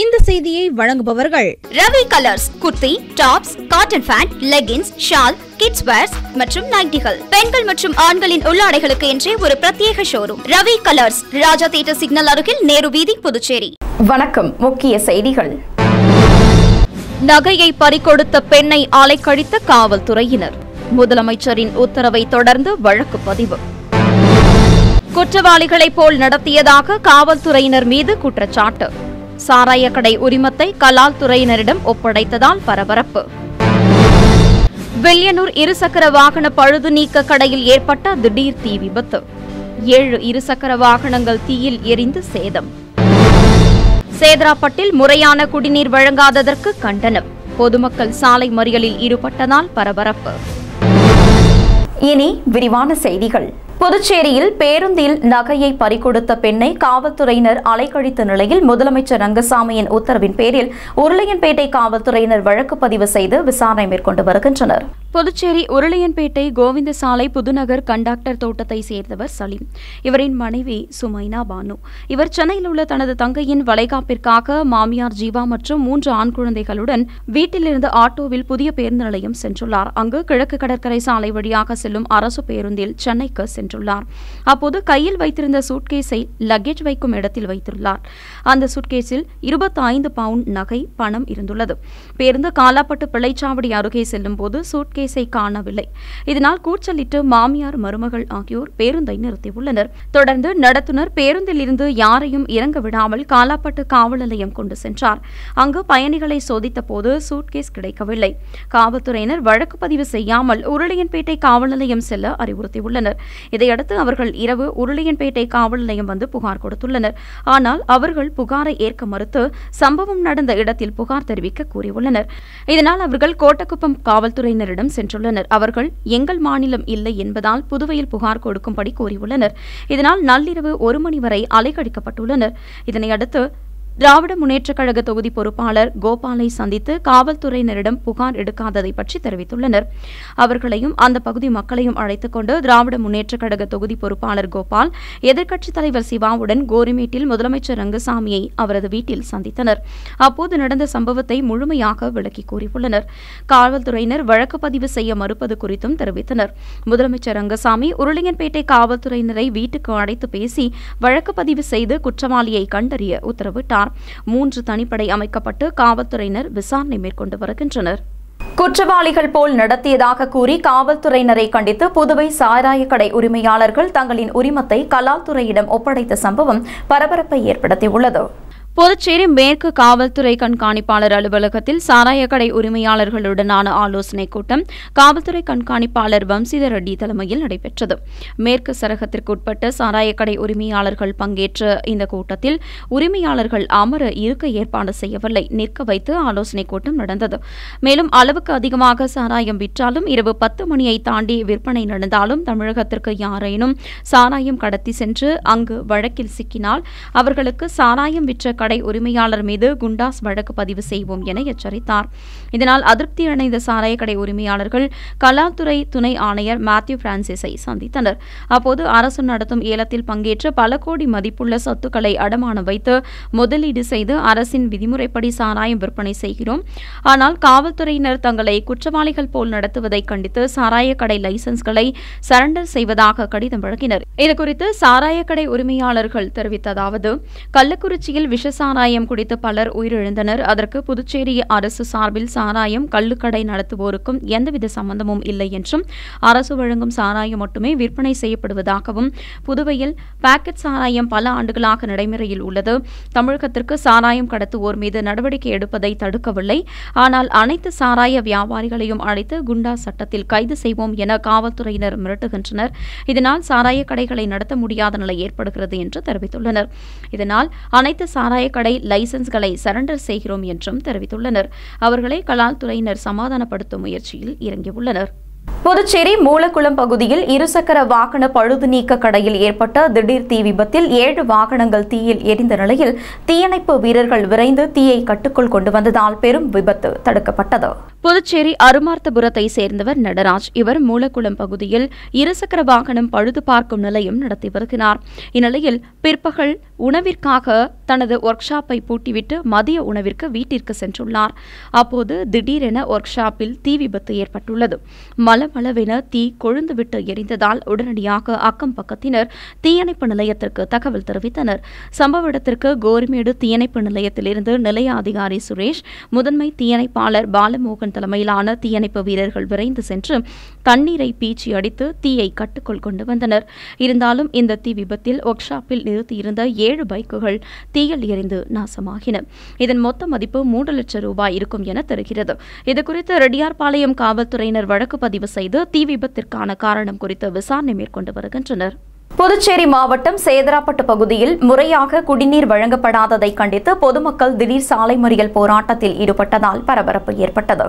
இந்த செய்தியை வழங்குபவர்கள் Ravi colours kurti tops cotton pant leggings shawl kids wears மற்றும் நைட்டிகள். பெண்கள் மற்றும் ஆண்களின் உள்ளாடைகளுக்கு என்றே ஒரு பிரத்யேக showroom Ravi colours Raja theatre signal அருகில் நேரு வீதி புதுச்சேரி. வணக்கம். முக்கிய செய்திகள். நகையை பறிகொடுத்த பெண்ணை அலைக்கழித்த காவல்துறையினர். முதலமைச்சரின் உத்தரவை தொடர்ந்து வழக்கு பதிவு. குற்றவாளிகளைப் போல் நடத்தியதாக காவல்துறையினர் மீது குற்றச்சாட்டு. சாராய கடை உரிமத்தை கலால் துறையினரிடம் ஒப்படைத்ததால் பரபரப்பு. வில்லியனூர் இருசக்கர வாகன பழுது நீக்க கடையில் ஏற்பட்ட திடீர் தீ விபத்து. ஏழு இருசக்கர வாகனங்கள் தீயில் எரிந்து சேதம். சேதராப்பட்டில் முறையான குடிநீர் வழங்காததற்கு கண்டனம். பொதுமக்கள் சாலை மறியலில் ஈடுபட்டதால் பரபரப்பு. இனி விரிவான செய்திகள். புதுச்சேரியில் பேருந்தில் நகையை பறிகொடுத்த பெண்ணை காவல்துறையினர் அலைக்கழித்த நிலையில் முதலமைச்சர் ரங்கசாமியின் உத்தரவின் பேரில் உருளையன்பேட்டை காவல்துறையினர் வழக்கு பதிவு செய்து விசாரணை மேற்கொண்டு வருகின்றனர். புதுச்சேரி உருளையன்பேட்டை கோவிந்த சாலை புதுநகர் கண்டாக்டர் தோட்டத்தை சேர்ந்தவர் சலீம். இவரின் மனைவி சுமைனா பானு. இவர் சென்னையில் உள்ள தனது தங்கையின் வளைகாப்பிற்காக மாமியார் ஜீவா மற்றும் மூன்று ஆண் குழந்தைகளுடன் வீட்டிலிருந்து ஆட்டோவில் புதிய பேருந்து நிலையம் சென்றுள்ளார். அங்கு கிழக்கு கடற்கரை சாலை வழியாக செல்லும் அரசு பேருந்தில் சென்னைக்கு சென்றுள்ளார் அப்போது கையில் வைத்திருந்த சூட்கேஸை லக்கேஜ் வைக்கும் இடத்தில் வைத்துள்ளார். அந்த சூட்கேஸில் இருபத்தைந்து பவுண்ட் நகை பணம் இருந்துள்ளது. பேருந்து காலாப்பட்டு பிள்ளைச்சாவடி அருகே செல்லும் போது சூட்கேஸை காணவில்லை. இதனால் கூச்சலிட்டு மாமியார் மருமகள் ஆகியோர் பேருந்தை நிறுத்தியுள்ளனர். தொடர்ந்து நடத்துனர் பேருந்தில் இருந்து யாரையும் இறங்க விடாமல் காலாப்பட்டு காவல் நிலையம் கொண்டு சென்றார். அங்கு பயணிகளை சோதித்த போது சூட்கேஸ் கிடைக்கவில்லை. காவல்துறையினர் வழக்கு பதிவு செய்யாமல் உருளையன்பேட்டை காவல் நிலையம் செல்ல அறிவுறுத்தியுள்ளனர். இதையடுத்து அவர்கள் இரவு உருளையன்பேட்டை காவல் நிலையம் வந்து புகார் கொடுத்துள்ளனர். ஆனால் அவர்கள் புகாரை ஏற்க மறுத்து சம்பவம் நடந்த இடத்தில் புகார் தெரிவிக்க கூறியுள்ளனர். இதனால் அவர்கள் கோட்டக்குப்பம் காவல்துறையினரிடம் சென்றுள்ளனர். அவர்கள் எங்கள் மாநிலம் இல்லை என்பதால் புதுவையில் புகார் கொடுக்கும்படி கூறியுள்ளனர். இதனால் நள்ளிரவு ஒரு மணி வரை அலைக்கழிக்கப்பட்டுள்ளனர் இதனையடுத்து திராவிட முன்னேற்றக் கழக தொகுதி பொறுப்பாளர் கோபாலை சந்தித்து காவல்துறையினரிடம் புகார் எடுக்காததை பற்றி தெரிவித்துள்ளனர். அவர்களையும் அந்த பகுதி மக்களையும் அழைத்துக் கொண்டு திராவிட முன்னேற்றக் கழக தொகுதி பொறுப்பாளர் கோபால் எதிர்க்கட்சித் தலைவர் சிவாவுடன் கோரிமேட்டில் முதலமைச்சர் ரங்கசாமியை அவரது வீட்டில் சந்தித்தனர். அப்போது நடந்த சம்பவத்தை முழுமையாக விளக்கி கூறியுள்ளனர். காவல்துறையினர் வழக்கு பதிவு செய்ய மறுப்பது குறித்தும் தெரிவித்தனர். முதலமைச்சர் ரங்கசாமி உருளையன்பேட்டை காவல்துறையினரை வீட்டுக்கு அழைத்து பேசி வழக்கு பதிவு செய்து குற்றவாளியை கண்டறிய உத்தரவிட்டார். மூன்று தனிப்படை அமைக்கப்பட்டு காவல்துறையினர் விசாரணை மேற்கொண்டு வருகின்றனர். குற்றவாளிகள் போல் நடத்தியதாக கூறி காவல்துறையினரை கண்டித்து புதுவை சாராய கடை உரிமையாளர்கள் தங்களின் உரிமத்தை கலால்துறையிடம் ஒப்படைத்த சம்பவம் பரபரப்பை ஏற்படுத்தியுள்ளது. புதுச்சேரி மேற்கு காவல்துறை கண்காணிப்பாளர் அலுவலகத்தில் சாராய கடை உரிமையாளர்களுடனான ஆலோசனைக் கூட்டம் காவல்துறை கண்காணிப்பாளர் வம்சிதர் ரெட்டி தலைமையில் நடைபெற்றது. மேற்கு சரகத்திற்குட்பட்ட சாராய கடை உரிமையாளர்கள் பங்கேற்ற இந்த கூட்டத்தில் உரிமையாளர்கள் அமர இருக்க ஏற்பாடு செய்யவில்லை. நிற்க வைத்து ஆலோசனைக் கூட்டம் நடந்தது. மேலும் அளவுக்கு அதிகமாக சாராயம் விற்றாலும் இரவு பத்து மணியை தாண்டி விற்பனை நடந்தாலும் தமிழகத்திற்கு யாரேனும் சாராயம் கடத்தி சென்று அங்கு வழக்கில் சிக்கினால் அவர்களுக்கு சாராயம் விற்ற கடை உரிமையாளர் மீது குண்டாஸ் வழக்கு பதிவு செய்வோம் என எச்சரித்தார். இதனால் அதிருப்தி அடைந்த சாராய கடை உரிமையாளர்கள் கலாத்துறை துணை ஆணையர் மேத்யூ பிரான்சிஸை சந்தித்தனர். அப்போது அரசு நடத்தும் ஏலத்தில் பங்கேற்று பல கோடி மதிப்புள்ள சொத்துக்களை அடமானம் வைத்து முதலீடு செய்து அரசின் விதிமுறைப்படி சாராயம் விற்பனை செய்கிறோம். ஆனால் காவல்துறையினர் தங்களை குற்றவாளிகள் போல் நடத்துவதை கண்டித்து சாராய கடை லைசன்ஸ்களை சரண்டர் செய்வதாக கடிதம் வழங்கினர். இதுகுறித்து சாராய கடை உரிமையாளர்கள் தெரிவித்ததாவது கள்ளக்குறிச்சியில் விஷ சாராயம் குடித்து பலர் உயிரிழந்தனர். அதற்கு புதுச்சேரி அரசு சார்பில் சாராயம் கள்ளுக்கடை நடத்துவோருக்கும் எந்தவித சம்பந்தமும் இல்லை என்றும் அரசு வழங்கும் சாராயம் மட்டுமே விற்பனை செய்யப்படுவதாகவும் புதுவையில் பாக்கெட் சாராயம் பல ஆண்டுகளாக நடைமுறையில் உள்ளது. தமிழகத்திற்கு சாராயம் கடத்துவோர் மீது நடவடிக்கை எடுப்பதை தடுக்கவில்லை. ஆனால் அனைத்து சாராய வியாபாரிகளையும் அழைத்து குண்டா சட்டத்தில் கைது செய்வோம் என காவல்துறையினர் மிரட்டுகின்றனர். இதனால் சாராய கடைகளை நடத்த முடியாத நிலை ஏற்படுகிறது என்று தெரிவித்துள்ளனர். இதனால் அனைத்து சாராய கடை லைசன்ஸ்களை சரண்டர் செய்கிறோம் என்றும் தெரிவித்துள்ளனர். அவர்களை கலால் துறையினர் சமாதானப்படுத்தும் முயற்சியில் இறங்கியுள்ளனர். புதுச்சேரி மூலக்குளம் பகுதியில் இருசக்கர வாகன பழுது நீக்க கடையில் ஏற்பட்ட திடீர் தீ விபத்தில் ஏழு வாகனங்கள் தீயில் எரிந்த நிலையில் தீயணைப்பு வீரர்கள் விரைந்து தீயை கட்டுக்குள் கொண்டு வந்ததால் பெரும் விபத்து தடுக்கப்பட்டது. புதுச்சேரி அருமார்த்தபுரத்தை சேர்ந்தவர் நடராஜ். இவர் மூலக்குளம் பகுதியில் இருசக்கர வாகனம் பழுது பார்க்கும் நிலையம் நடத்தி வருகிறார். இந்நிலையில் பிற்பகல் உணவிற்காக தனது ஒர்க் ஷாப்பை பூட்டிவிட்டு மதிய உணவிற்கு வீட்டிற்கு சென்றுள்ளார். அப்போது திடீரென ஒர்க் ஷாப்பில் தீ விபத்து ஏற்பட்டுள்ளது. மலமளவென தீ கொழுந்துவிட்டு எரிந்ததால் உடனடியாக அக்கம் பக்கத்தினர் தீயணைப்பு நிலையத்திற்கு தகவல் தெரிவித்தனர். சம்பவ இடத்திற்கு கோரிமேடு தீயணைப்பு நிலையத்திலிருந்து நிலைய அதிகாரி சுரேஷ் முதன்மை தீயணைப்பாளர் பாலமோகன் தலைமையிலான தீயணைப்பு வீரர்கள் விரைந்து சென்று தண்ணீரை பீச்சி அடித்து தீயை கட்டுக்குள் கொண்டு வந்தனர். இருந்தாலும் இந்த தீ விபத்தில் ஒர்க் ஷாப்பில் நிறுத்தியிருந்த ஏழு பைக்குகள் தீயில் எரிந்து நாசமாகின. இதன் மொத்த மதிப்பு மூன்று லட்சம் ரூபாய் இருக்கும் என தெரிகிறது. இதுகுறித்து ரெட்டியார்பாளையம் காவல்துறையினர் வழக்கு பதிவு செய்து தீ விபத்திற்கான காரணம் குறித்து விசாரணை மேற்கொண்டு வருகின்றனர். புதுச்சேரி மாவட்டம் சேதராப்பட்டு பகுதியில் முறையாக குடிநீர் வழங்கப்படாததை கண்டித்து பொதுமக்கள் திடீர் சாலை மறியல் போராட்டத்தில் ஈடுபட்டதால் பரபரப்பு ஏற்பட்டது.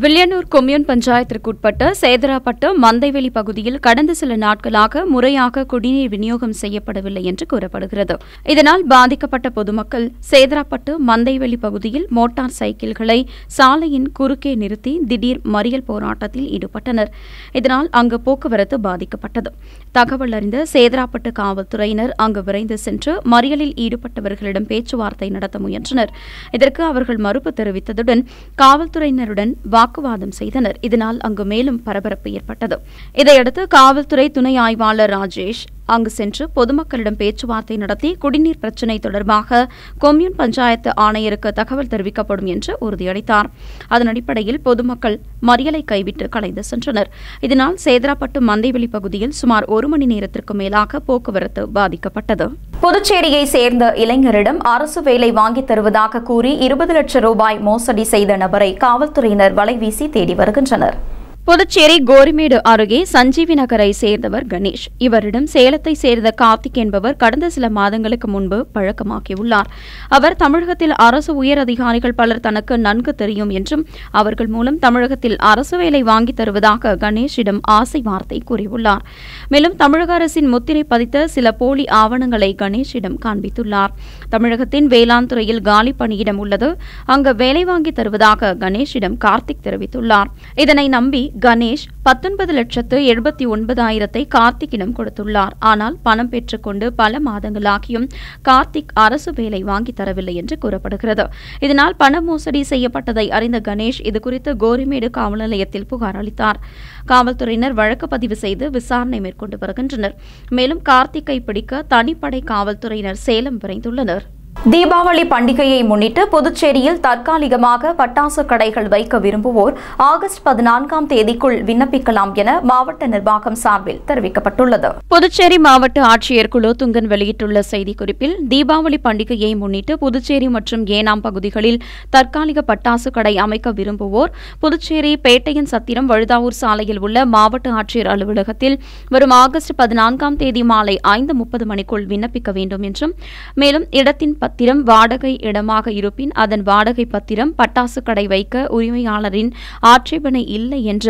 வில்லியனூர் கொம்யூன் பஞ்சாயத்திற்குட்பட்ட சேதராப்பட்டு மந்தைவெளி பகுதியில் கடந்த சில நாட்களாக முறையாக குடிநீர் விநியோகம் செய்யப்படவில்லை என்று கூறப்படுகிறது. இதனால் பாதிக்கப்பட்ட பொதுமக்கள் சேதராப்பட்டு மந்தைவெளி பகுதியில் மோட்டார் சைக்கிள்களை சாலையின் குறுக்கே நிறுத்தி திடீர் மறியல் போராட்டத்தில் ஈடுபட்டனர். இதனால் அங்கு போக்குவரத்து பாதிக்கப்பட்டது. தகவல் அறிந்த சேதராப்பட்டு காவல்துறையினர் அங்கு விரைந்து சென்று மறியலில் ஈடுபட்டவர்களிடம் பேச்சுவார்த்தை நடத்த முயன்றனர். இதற்கு அவர்கள் மறுப்பு தெரிவித்ததுடன் காவல்துறையினருடன் வாக்குவாதம் செய்தனர். இதனால் அங்கு மேலும் பரபரப்பு ஏற்பட்டது. இதையடுத்து காவல்துறை துணை ஆய்வாளர் ராஜேஷ் அங்கு சென்று பொதுமக்களிடம் பேச்சுவார்த்தை நடத்தி குடிநீர் பிரச்சினை தொடர்பாக கொம்யூன் பஞ்சாயத்து ஆணையருக்கு தகவல் தெரிவிக்கப்படும் என்று உறுதியளித்தார். அதன் அடிப்படையில் பொதுமக்கள் மறியலை கைவிட்டு கலைந்து சென்றனர். இதனால் சேதராப்பட்டு மந்தைவெளி பகுதியில் சுமார் ஒரு மணி நேரத்திற்கு மேலாக போக்குவரத்து பாதிக்கப்பட்டது. புதுச்சேரியை சேர்ந்த இளைஞரிடம் அரசு வேலை வாங்கித் தருவதாக கூறி இருபது லட்சம் ரூபாய் மோசடி செய்த நபரை காவல்துறையினர் வலைவீசி தேடி வருகின்றனர். புதுச்சேரி கோரிமேடு அருகே சஞ்சீவி நகரை சேர்ந்தவர் கணேஷ். இவரிடம் சேலத்தை சேர்ந்த கார்த்திக் என்பவர் கடந்த சில மாதங்களுக்கு முன்பு பழக்கமாக்கியுள்ளார். அவர் தமிழகத்தில் அரசு உயர் அதிகாரிகள் பலர் தனக்கு நன்கு தெரியும் என்றும் அவர்கள் மூலம் தமிழகத்தில் அரசு வேலை வாங்கித் தருவதாக கணேஷிடம் ஆசை வார்த்தை கூறியுள்ளார். மேலும் தமிழக அரசின் முத்திரை பதித்த சில போலி ஆவணங்களை கணேஷிடம் காண்பித்துள்ளார். தமிழகத்தின் வேளாண் துறையில் காலி பணியிடம் உள்ளது. அங்கு வேலை வாங்கி தருவதாக கணேஷிடம் கார்த்திக் தெரிவித்துள்ளார். இதனை நம்பி கணேஷ் பத்தொன்பது லட்சத்து எழுபத்தி ஒன்பதாயிரத்தை கார்த்திக்கிடம் கொடுத்துள்ளார். ஆனால் பணம் பெற்றுக்கொண்டு பல மாதங்களாகியும் கார்த்திக் அரசு வேலை வாங்கி தரவில்லை என்று கூறப்படுகிறது. இதனால் பண மோசடி செய்யப்பட்டதை அறிந்த கணேஷ் இதுகுறித்து கோரிமேடு காவல் நிலையத்தில் புகார் அளித்தார். காவல்துறையினர் வழக்கு பதிவு செய்து விசாரணை மேற்கொண்டு வருகின்றனர். மேலும் கார்த்திக்கை பிடிக்க தனிப்படை காவல்துறையினர் சேலம் விரைந்துள்ளனர். தீபாவளி பண்டிகையை முன்னிட்டு புதுச்சேரியில் தற்காலிகமாக பட்டாசு கடைகள் வைக்க விரும்புவோர் ஆகஸ்ட் பதினான்காம் தேதிக்குள் விண்ணப்பிக்கலாம் என மாவட்ட நிர்வாகம் சார்பில் தெரிவிக்கப்பட்டுள்ளது. புதுச்சேரி மாவட்ட ஆட்சியர் குலோத்துங்கன் வெளியிட்டுள்ள செய்திக்குறிப்பில் தீபாவளி பண்டிகையை முன்னிட்டு புதுச்சேரி மற்றும் ஏனாம் பகுதிகளில் தற்காலிக பட்டாசு கடை அமைக்க விரும்புவோர் புதுச்சேரி பேட்டையன் சத்திரம் வழுதாவூர் சாலையில் உள்ள மாவட்ட ஆட்சியர் அலுவலகத்தில் வரும் ஆகஸ்ட் பதினான்காம் தேதி மாலை ஐந்து முப்பது மணிக்குள் விண்ணப்பிக்க வேண்டும் என்றும் மேலும் இடத்தின் பத்திரம் வாடகை இடமாக இருப்பின் அதன் வாடகை பத்திரம் பட்டாசு கடை வைக்க உரிமையாளரின் ஆட்சேபனை இல்லை என்ற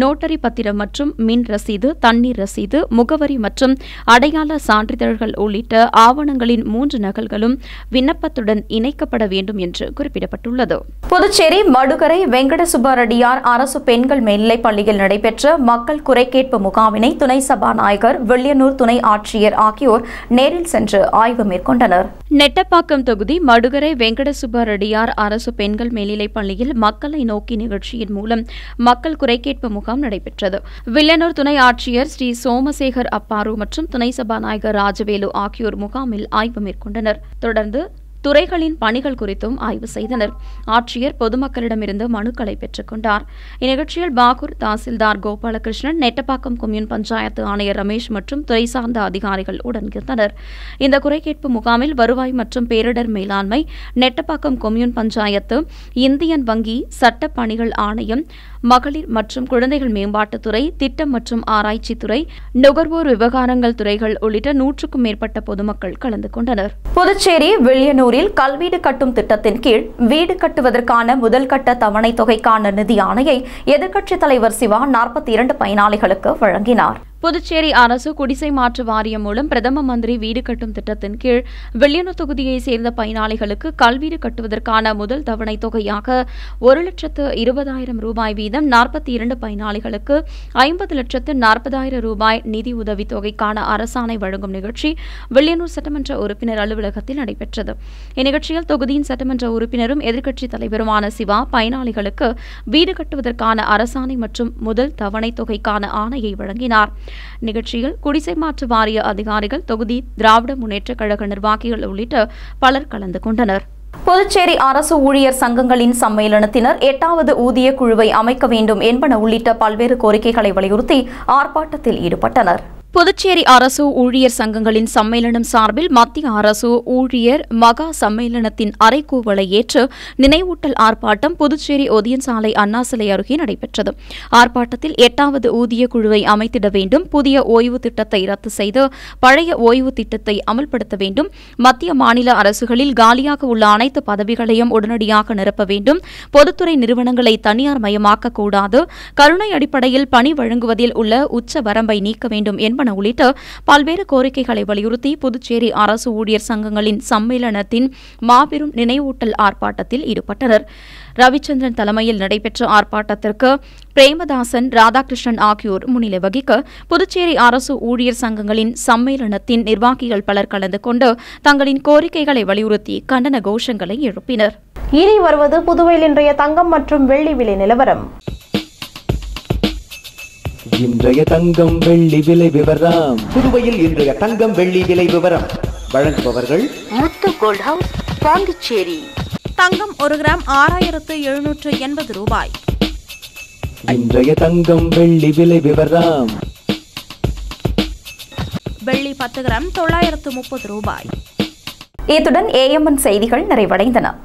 நோட்டரி பத்திரம் மற்றும் மின் ரசீது தண்ணீர் ரசீது முகவரி மற்றும் அடையாள சான்றிதழ்கள் உள்ளிட்ட ஆவணங்களின் மூன்று நகல்களும் விண்ணப்பத்துடன் இணைக்கப்பட வேண்டும் என்று குறிப்பிடப்பட்டுள்ளது. புதுச்சேரி மடுகரை வெங்கட சுப்பரெட்டியார் அரசு பெண்கள் மேல்நிலைப் பள்ளியில் நடைபெற்ற மக்கள் குறைகேட்பு முகாமினை துணை சபாநாயகர் வெள்ளியனூர் துணை ஆட்சியர் ஆகியோர் நேரில் சென்று ஆய்வு மேற்கொண்டனர். நெட்டப்பாக்கம் தொகுதி மடுகரை வெங்கட சுப்பரெட்டியார் அரசு பெண்கள் மேல்நிலைப் பள்ளியில் மக்களை நோக்கி நிகழ்ச்சியின் மூலம் மக்கள் குறைகேட்பு முகாம் நடைபெற்றது. வில்லனூர் துணை ஆட்சியர் ஸ்ரீ சோமசேகர் அப்பாரு மற்றும் துணை சபாநாயகர் ராஜவேலு ஆகியோர் முகாமில் ஆய்வு மேற்கொண்டனர். தொடர்ந்து துறைகளின் பணிகள் குறித்தும் ஆய்வு செய்தனர். ஆட்சியர் பொதுமக்களிடமிருந்து மனுக்களை பெற்றுக் கொண்டார். இந்நிகழ்ச்சியில் பாகூர் தாசில்தார் கோபாலகிருஷ்ணன் நெட்டப்பாக்கம் கொம்யூன் பஞ்சாயத்து ஆணையர் ரமேஷ் மற்றும் துறை சார்ந்த அதிகாரிகள் உடன் இந்த குறைகேட்பு முகாமில் வருவாய் மற்றும் பேரிடர் மேலாண்மை நெட்டப்பாக்கம் கொம்யூன் பஞ்சாயத்து இந்தியன் வங்கி சட்ட பணிகள் ஆணையம் மகளிர் மற்றும் குழந்தைகள் மேம்பாட்டுத்துறை திட்டம் மற்றும் ஆராய்ச்சித்துறை நுகர்வோர் விவகாரங்கள் துறைகள் உள்ளிட்ட நூற்றுக்கும் மேற்பட்ட பொதுமக்கள் கலந்து கொண்டனர். புதுச்சேரி வில்லியனூரில் கல்வீடு கட்டும் திட்டத்தின் கீழ் வீடு கட்டுவதற்கான முதல் கட்ட தவணைத் தொகைக்கான நிதி ஆணையை எதிர்க்கட்சித் தலைவர் சிவா நாற்பத்தி இரண்டு பயனாளிகளுக்கு வழங்கினார். புதுச்சேரி அரசு குடிசை மாற்று வாரியம் மூலம் பிரதம மந்திரி வீடு கட்டும் திட்டத்தின் கீழ் வெள்ளியனூர் தொகுதியைச் சேர்ந்த பயனாளிகளுக்கு கல்வீடு கட்டுவதற்கான முதல் தவணை தொகையாக ஒரு லட்சத்து இருபதாயிரம் ரூபாய் வீதம் நாற்பத்தி இரண்டு பயனாளிகளுக்கு ஐம்பது லட்சத்து நாற்பதாயிரம் ரூபாய் நிதி உதவித் தொகைக்கான அரசாணை வழங்கும் நிகழ்ச்சி வெள்ளியனூர் சட்டமன்ற உறுப்பினர் அலுவலகத்தில் நடைபெற்றது. இந்நிகழ்ச்சியில் தொகுதியின் சட்டமன்ற உறுப்பினரும் எதிர்க்கட்சித் தலைவருமான சிவா பயனாளிகளுக்கு வீடு கட்டுவதற்கான அரசாணை மற்றும் முதல் தவணை தொகைக்கான ஆணையை வழங்கினார். நிகழ்ச்சியில் குடிசை மாற்று வாரிய அதிகாரிகள் தொகுதி திராவிட முன்னேற்றக் கழக நிர்வாகிகள் உள்ளிட்ட பலர் கலந்து கொண்டனர். புதுச்சேரி அரசு ஊழியர் சங்கங்களின் சம்மேளனத்தினர் எட்டாவது ஊதிய குழுவை அமைக்க வேண்டும் என்பன உள்ளிட்ட பல்வேறு கோரிக்கைகளை வலியுறுத்தி ஆர்ப்பாட்டத்தில் ஈடுபட்டனர். புதுச்சேரி அரசு ஊழியர் சங்கங்களின் சம்மேளனம் சார்பில் மத்திய அரசு ஊழியர் மகா சம்மேளனத்தின் அறைகூவலை ஏற்று நினைவூட்டல் ஆர்ப்பாட்டம் புதுச்சேரி ஒதியன் சாலை அண்ணா சிலை அருகே நடைபெற்றது. ஆர்ப்பாட்டத்தில் எட்டாவது ஊதிய குழுவை அமைத்திட வேண்டும். புதிய ஓய்வு திட்டத்தை ரத்து செய்து பழைய ஓய்வு திட்டத்தை அமல்படுத்த வேண்டும். மத்திய மாநில அரசுகளில் காலியாக உள்ள அனைத்து பதவிகளையும் உடனடியாக நிரப்ப வேண்டும். பொதுத்துறை நிறுவனங்களை தனியார் மயமாக்கக்கூடாது கருணை அடிப்படையில் பணி வழங்குவதில் உள்ள உச்ச வரம்பை நீக்க வேண்டும் என்பன நிறுவன உள்ளிட்ட பல்வேறு கோரிக்கைகளை வலியுறுத்தி புதுச்சேரி அரசு ஊழியர் சங்கங்களின் சம்மேளனத்தின் மாபெரும் நினைவூட்டல் ஆர்ப்பாட்டத்தில் ஈடுபட்டனர். ரவிச்சந்திரன் தலைமையில் நடைபெற்ற ஆர்ப்பாட்டத்திற்கு பிரேமதாசன் ராதாகிருஷ்ணன் ஆகியோர் முன்னிலை வகிக்க புதுச்சேரி அரசு ஊழியர் சங்கங்களின் சம்மேளனத்தின் நிர்வாகிகள் பலர் கலந்து கொண்டு தங்களின் கோரிக்கைகளை வலியுறுத்தி கண்டன கோஷங்களை எழுப்பினர். இனி வருவது புதுவையில் இன்றைய தங்கம் மற்றும் வெள்ளி விலை நிலவரம். இன்றைய தங்கம் வெள்ளி விலை விவரம். புதுவையில் இன்றைய தங்கம் வெள்ளி விலை விவரம். வழங்குபவர்கள் முத்து கோல்ட் ஹவுஸ் பாண்டிச்சேரி. தங்கம் ஒரு கிராம் ஆறாயிரத்து எழுநூற்று எண்பது ரூபாய். இன்றைய தங்கம் வெள்ளி விலை விவரம். வெள்ளி பத்து கிராம் தொள்ளாயிரத்து முப்பது ரூபாய். இத்துடன் ஏஎம்என் செய்திகள் நிறைவடைந்தன.